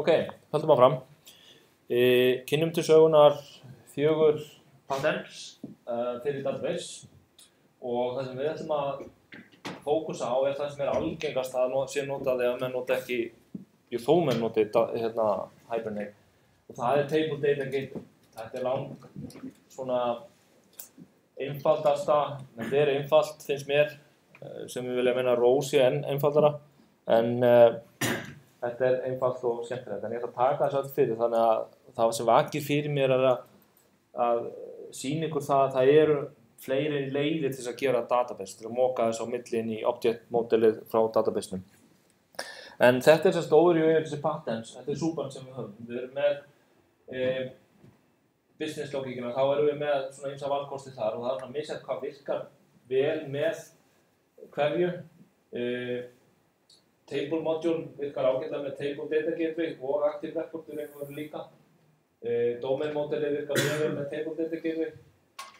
Ok, höldum áfram. E, kynnum til sögunar fjögur patents uh, fyrir database og það sem við ætlum að fókusa á er það sem er algengast að sé notað ef menn nota ekki, jú þó menn noti hérna, Hibernate og það er Table Data Gateway. Þetta er lang svona einfaldasta, þetta er einfalt finnst mér sem við vilja meina Rósi en einfaldara en uh, þetta er einfalt og skemmtilegt en ég ætla að taka þessu allt fyrir þannig að það sem vakir fyrir mér er að, að sína ykkur það að það eru fleiri leiðir til að gera database til að móka þessu á millin í object modelið frá databasenum. En þetta er sérst óður í auðvitað patents, þetta er súpan sem við höfum. Við erum með e, business logíkina, þá erum við með svona eins af valkosti þar og það er svona misjætt hvað virkar vel með hverju e, Table module virkar ágætlega með Table Data Gateway og Active Record er líka. E, domain modeli virkar mjög með Table Data Gateway.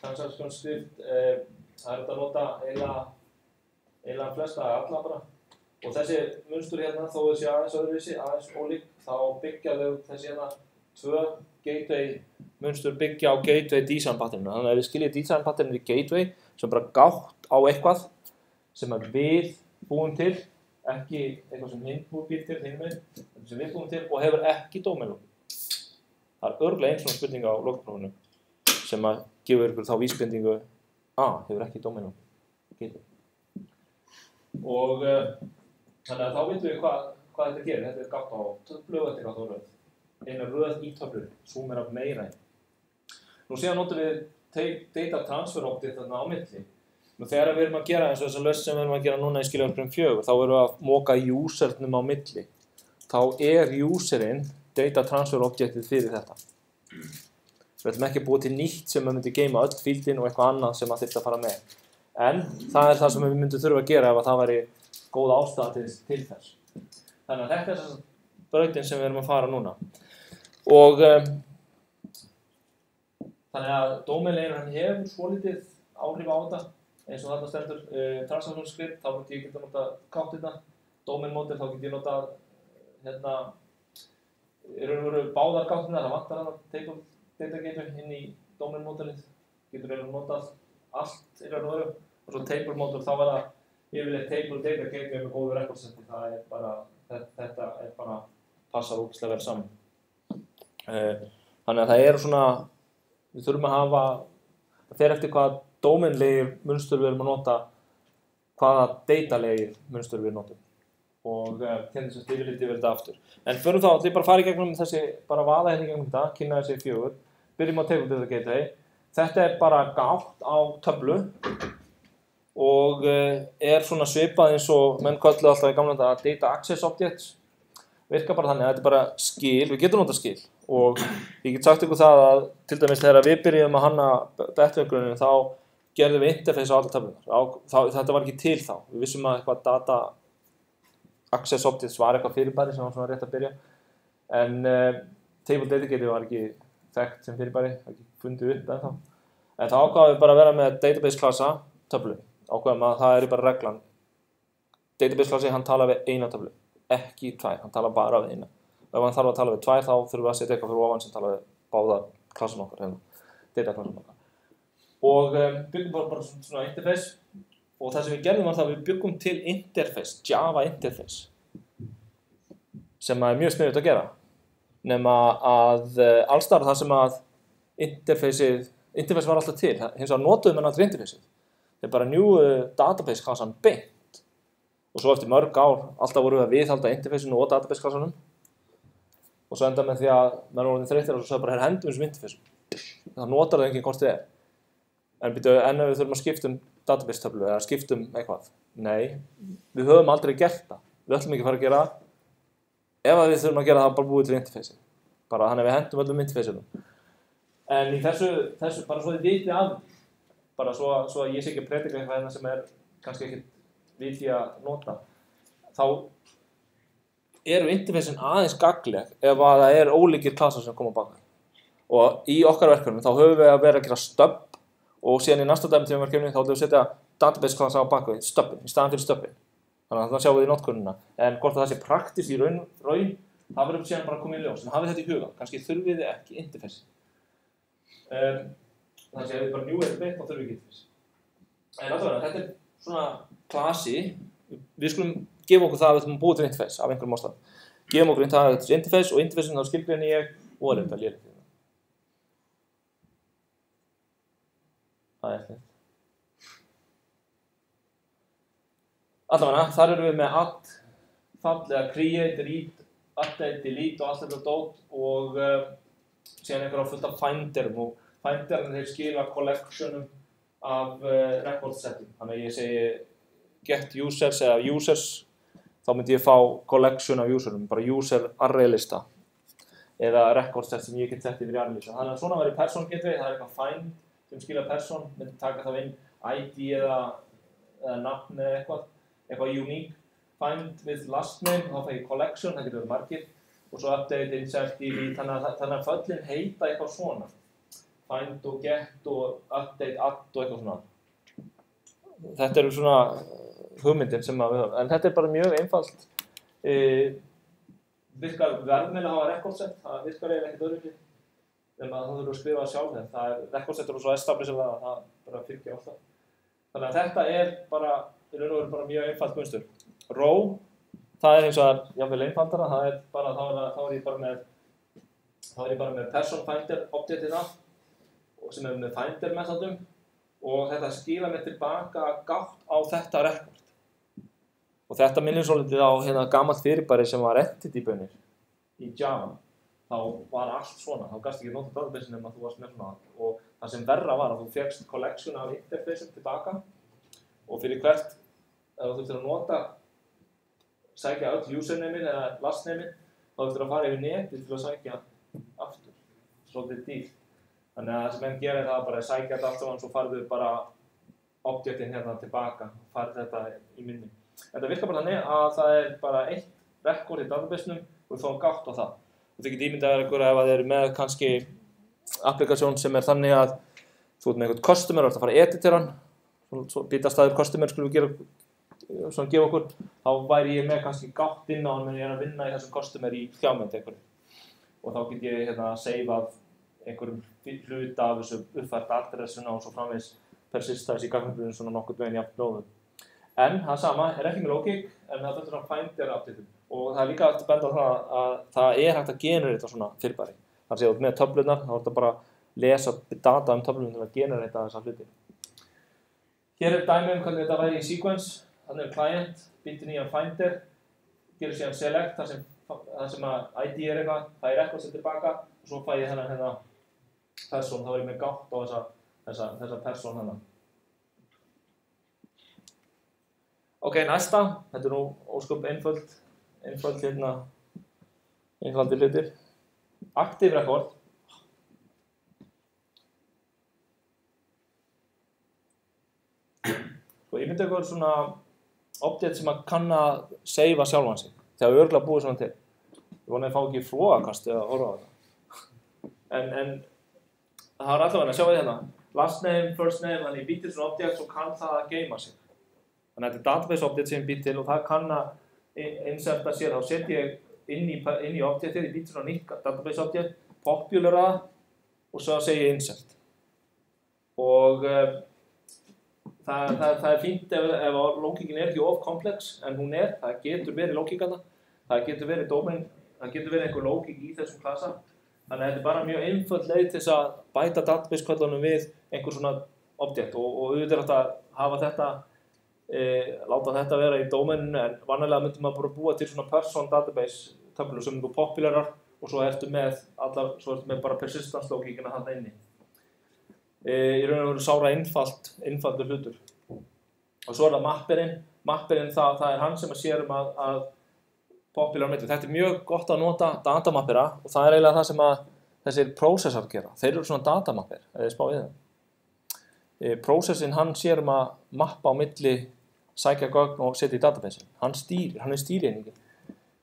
Transaction Script, e, það er þetta að nota eiginlega, flesta alla bara. Og þessi munstur hérna, þó þessi aðeins öðruvísi, aðeins ólík, þá byggja þau þessi hérna tvö gateway munstur byggja á gateway design patterninu. Þannig að við skiljum design patterninu í gateway sem bara gátt á eitthvað sem við búum til ekki eitthvað sem hinn býr til hinn með, sem við búum til og hefur ekki dómenu. Það er örglega einn svona spurning á lokaprófunu sem að gefa ykkur þá vísbendingu að hefur ekki dómenu. Og uh, þannig að þá veitum við hvað, hvað þetta gerir. Þetta er gátt á töflu og þetta er gátt á röð. Einu röð í töflu, zoom er af meira. Nú síðan notum við data transfer optið þarna á milli Nú þegar við erum að gera eins og þessa löst sem við erum að gera núna í skiljaðarpröfum fjögur, þá erum við að móka usernum á milli. Þá er userinn data transfer objektið fyrir þetta. Við ætlum ekki að búa til nýtt sem við myndum geima öll fíldin og eitthvað annað sem að þetta fara með. En það er það sem við myndum þurfa að gera ef það væri góð ástæða til, þess. Þannig að þetta er þess að brautin sem við erum að fara núna. Og um, þannig að dómeinlegin hann hefur svolítið áhrif á þetta eins og þarna stendur uh, transaction script, þá myndi ég geta nota countina, domain model, þá get ég nota hérna, er raun og veru báðar countina, það vantar að table data gateway inn í domain modelið, getur raun og notað allt raun og veru, og svo table model, þá var það yfirleitt table data gateway með góðu rekordsetti, það er bara, þetta er bara, passar ógislega vel saman. Uh, þannig að það eru svona, við þurfum að hafa, fer eftir hvað domainlegir munstur við erum að nota hvaða datalegir munstur við notum og uh, hérna sem stifir lítið verið þetta aftur. En fyrir þá ég bara fara í gegnum þessi, bara vaða hérna í gegnum þetta, kynna þessi fjögur, byrjum á table data gateway. Þetta er bara gátt á töflu og uh, er svona svipað eins og menn köllu alltaf í gamla þetta data access objects. Virka bara þannig að þetta er bara skil, við getum nota skil og ég get sagt ykkur það að til dæmis þegar við byrjum að hanna betverkgruninu þá gerðum við interface á alla töflunar. Þetta var ekki til þá. Við vissum að eitthvað data access objects var eitthvað fyrirbæri sem var svona rétt að byrja. En uh, table dedicated var ekki þekkt sem fyrirbæri, ekki fundið upp ennþá. En þá ákvaðum við bara að vera með database klassa töflu. Ákvaðum að það er bara reglan. Database klassi hann tala við eina töflu, ekki tvær, hann tala bara við eina. Ef hann þarf að tala við tvær þá þurfum við að setja eitthvað fyrir ofan sem tala við báða klassun okkar, hérna, data klassun okkar og um, byggum bara, bara svona, svona interface. Og það sem við gerðum var það að við byggum til interface, Java interface. Sem er mjög sniðut að gera. Nema að uh, allstarf það sem að interfaceið, interface var alltaf til. Hins vegar notuðum við alltaf interfaceið. Það er bara new uh, database klassan beint. Og svo eftir mörg ár alltaf voru við að viðhalda interfaceinu og database klassanum og svo enda með því að maður voruð þreytir og svo sagði bara hér hendum þessum interfaceum. Það notar það enginn hvort þið er en byrju, en ef við þurfum að skipta um database töflu eða skipta um eitthvað? Nei, við höfum aldrei gert það. Við ætlum ekki að fara að gera ef við þurfum að gera það bara búið til interface bara þannig að við hendum öllum interface en í þessu, þessu bara svo þið viti af bara svo, svo að ég sé ekki að predika eitthvað hérna sem er kannski ekki viti að nota þá eru interfacen aðeins gagleg ef að það er ólíkir klassar sem koma baka og í okkar verkefnum þá höfum við að vera að gera stöpp og síðan í næsta dæmi til verkefni þá ætlum við að setja database klassa á baku stöppin, í staðan fyrir stöppin þannig að það sjáum við í notkunnuna en hvort það sé praktist í raun, raun það verður síðan bara að koma í ljós, en hafið þetta í huga, kannski þurfið þið ekki interface. Um, þannig að ef þið bara njúið þetta beitt, þá þurfið ekki interface. En allavega, þetta er svona klasi, við skulum gefa okkur það að við ætlum að búa til interface af einhverjum ástæðum. Gefum okkur það interface interfacein þá skilgrinni ég og er þetta lérið. Það er þetta. Allavega, þar eru við með add, fallega create, read, update, delete og allt þetta dót og uh, síðan einhverja fullt af finderum og finderum þeir skila collectionum af uh, record setum. Þannig að ég segi get users eða users, þá myndi ég fá collection af userum, bara user array lista eða record set sem ég get sett yfir í array lista. Þannig að svona verður person gateway, það er eitthvað find sem skila person, myndi taka þá inn ID eða, eða nafn eða eitthvað eitthvað unique find with last name, þá fæ ég collection, það getur verið margir og svo update, insert, delete, þannig að, þannig að föllin heita eitthvað svona. Find og get og update, add og eitthvað svona. Þetta eru svona hugmyndir sem að við höfum, en þetta er bara mjög einfalt. E, virkar verðminn að hafa rekordset, það virkar eiginlega ekkert öðruvísi en það þurfur að skrifa sjálf þeim, það er rekordsettur og svo establisher það, það bara fylgja alltaf þannig að þetta er bara í raun og veru bara mjög einfalt munstur. Ró, það er eins og það er jáfnveil einfaldara, það er bara, þá er, þá er ég bara með, þá er ég bara með person finder objektina sem er með finder methodum og þetta skila mér tilbaka gátt á þetta rekord. Og þetta minnir svolítið á hérna gammalt fyrirbæri sem var entity bönir í Java. Þá var allt svona, þá gæst ekki nota database nema þú varst með svona. Og það sem verra var að þú fegst collection af interfaceum tilbaka. Og fyrir hvert ef þú þurftir að nota sækja öll usernamein eða lastnamein þá þurftir að fara yfir neti til að sækja aftur, svolítið dýrt. Þannig að það sem enn gera er það bara að sækja þetta allt saman svo farðu bara objektin hérna tilbaka og farðu þetta í minni þetta virkar bara þannig að það er bara eitt rekord í database-num og við fáum gátt á það og þið getur ímyndað að vera ef það eru með kannski applikasjón sem er þannig að þú ert með einhvern customer og ert að fara að editera hann svo bitastæður customer skulum við gera svona gefa okkur, þá væri ég með kannski gátt inn á hann en ég er að vinna í þessum customer í hljámynd einhverju og þá get ég hérna að seifað einhverjum hluta af þessu uppfært adressuna og svo framvegs persista þessi gangumbrunum svona nokkur veginn jafn blóðum. En það sama er ekki með logík en það þurftur að fændir aftur og það er líka að benda það að það er hægt að generita svona fyrirbæri. Þannig að með töflunar þá er þetta bara að lesa data um töflunar að generita þessa hluti. Hér er dæmi um hvernig þetta væri í sequence þannig er client, býtir nýjan finder, gerir síðan select þar sem, þar sem að ID er eitthvað, það er eitthvað sem tilbaka og svo fæ ég hennar hérna person, þá er ég með gátt á þessa, þessa, þessa person hennar. Ok, næsta, þetta er nú ósköp einföld, einföld hérna, einfaldir hlutir. Active record. Sko, ég myndi eitthvað svona objekt sem að kann að seifa sjálfan sig. Þegar við örgulega búið svona til. Ég vona að ég fá ekki flóakast eða horfa á þetta. En, en það er allavega að sjá við hérna. Last name, first name, þannig ég býtir svona objekt og kann það að geima sig. Þannig að þetta er database objekt sem ég být til og það kann að inserta sér þá set ég inn í, í objektið ég býtir svona nýtt database objekt populara og svo segi ég insert. Og um, það, það, það er fínt ef, ef lókíkin er ekki of komplex en hún er, það getur verið lókíkana það getur verið dómin, það getur verið einhver lókík í þessum klasa. Þannig að þetta er bara mjög einföld leið til þess að bæta database-kvöldunum við einhver svona objekt og, og auðvitað hafa þetta láta þetta vera í dómeninu en vanlega myndum maður bara búa til svona person database töflu sem eru populærar og svo ertu með allar, svo ertu með bara persistence lókíkina hann inni e, í raun og veru sára einfalt, einfaldur hlutur. Og svo er það mappirinn, mappirinn það, það er hann sem að sér um að, að popular mitt. Þetta er mjög gott að nota datamappira og það er eiginlega það sem að þessir prósessar gera. Þeir eru svona datamappir, eða spá við það. E, Prósessin hann sér um að mappa á milli sækja gögn og setja í database. Hann stýrir, hann er stýriðningi.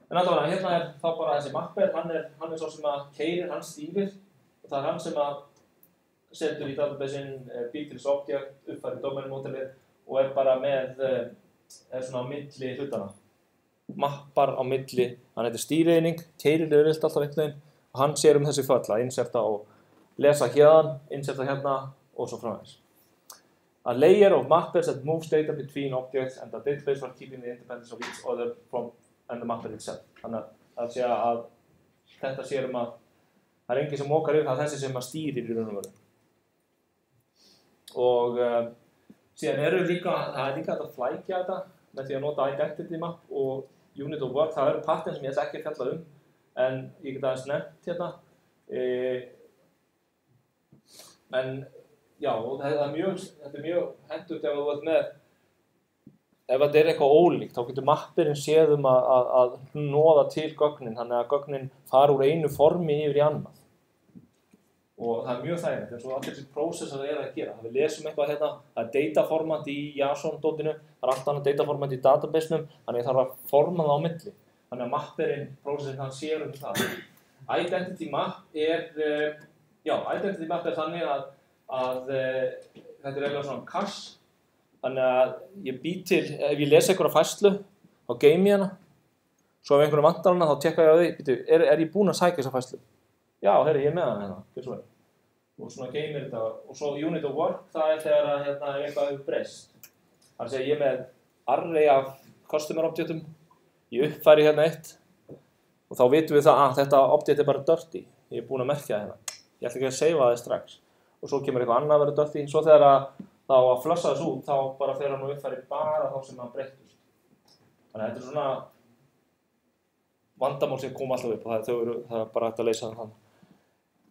En allavega hérna er þá bara þessi mappir, hann er, hann er svo sem að keirir, hann stýrir og það er hann sem að setur í databasein eh, býr til þessu objekt, uppfæri domain mótilið og er bara með, eh, er svona á milli hlutana. mappar á milli, hann heitir stýriðning, keirir auðvilt alltaf einhvern veginn og hann sér um þessi föll að inserta og lesa hérna, inserta hérna og svo frá þess. A layer of mappers that moves data between objects and a database for keeping the independence of each other from and the mapper itself. Þannig að sé að þetta sér um að það er enginn sem mókar yfir það þessi sem að stýrir í raun og veru. Og um, síðan eru líka, það er líka að flækja þetta með því að nota identity map og unit of work. Það eru pattern sem ég ætla ekki að fjalla um en ég get aðeins nefnt hérna. E, en já, og þetta er mjög, þetta er mjög hendugt ef þú ert með ef þetta er eitthvað ólíkt, þá getur mappirinn séð um að, að, að nóða til gögnin, þannig að gögnin fara úr einu formi yfir í annað. Og það er mjög þægilegt, eins og allir þessi prósessar er að gera. Við lesum eitthvað hérna, það er dataformat í JSON-dótinu, það er allt annað dataformat í database-num, þannig þarf að forma það á milli. Þannig að mappirinn, prósessin, hann sér um það. Identity map er, uh, já, identity map er þannig að, að uh, þetta er eitthvað svona kass Þannig að ég bý til, ef ég lesa einhverja fæslu, þá geym ég hana. Svo ef einhverju vantar hana, þá tekka ég á því, býtu, er, er ég búinn að sækja þessa fæslu? Já, herri, ég er með hana hérna. Og svona geymir þetta. Og svo unit of work, það er þegar að hérna, eitthvað hefur breyst. Þannig að ég er með array af customer objectum, ég uppfæri hérna eitt og þá vitum við það að þetta object er bara dirty. Ég er búinn að merkja hérna. Ég ætla ekki að seifa það strax. Og svo kemur eitthvað annað að vera dirty. Svo þegar þá að flössa þessu út, þá bara fer hann og uppfæri bara þá sem hann breyttust. Þannig að þetta er svona vandamál sem kom alltaf upp og það, eru, það er bara hægt að leysa þannig.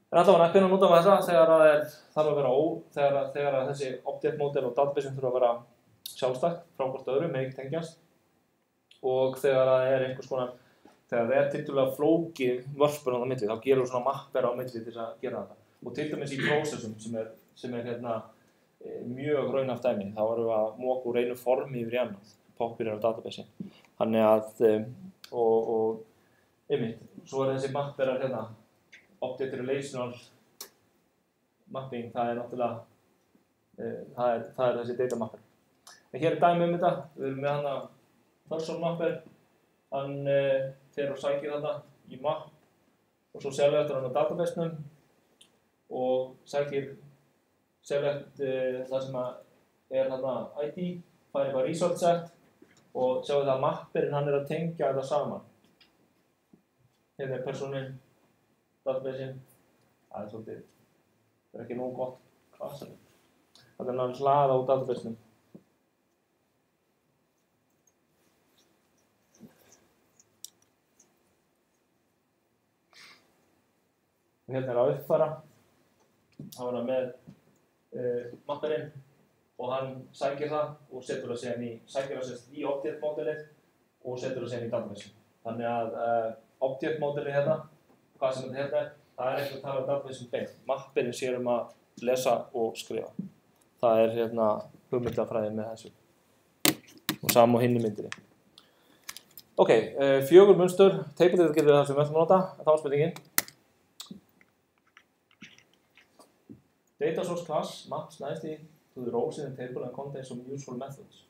En alltaf hann er hvernig að nota með þessa þegar það er, þarf að vera ó, þegar, þegar þessi object model og database þurfa að vera sjálfstækt frá hvort öðru, með ekki tengjast og þegar það er einhvers konar, þegar það er tildulega flókið vörspun á milli, þá gerur svona mappera á milli til að gera þetta. Og til dæmis í processum sem er, sem er hérna, mjög raunhaft dæmi, þá erum við að móka úr einu formi yfir í annað, poppir er á database. Þannig að og, og einmitt, svo er þessi mapperar hérna Object Relational Mapping, það er náttúrulega uh, það, er, það er þessi data mapper. En hér er dæmi um þetta, við erum með hann að Thurston mapper hann uh, fer og sækir þetta í map og svo selja þetta á database-num og sækir select uh, það sem er hérna ID, fær eitthvað result set og sjáu það að mappirinn hann er að tengja þetta saman. Hérna er personinn, databaseinn, það er svolítið, það er ekki nógu gott klassarinn. Það er náttúrulega hlaða á databaseinn. Hérna er að uppfara, það með uh, mappirinn og hann sækir það og setur það síðan í, sækir það sérst í object modelið og setur það síðan í database. Þannig að uh, object modelið hérna, hvað sem þetta hérna er, það er ekki að tala um database beint. Mappirinn sér um að lesa og skrifa. Það er hérna hugmyndafræðið með þessu. Og saman á hinni myndinni. Ok, uh, fjögur munstur, teipildið getur við það sem við ætlum að nota, þá er spurningin. Data source class maps nicely to the rows in the table and contains some useful methods.